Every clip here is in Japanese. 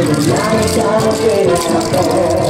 Gonna put you on the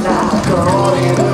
Not in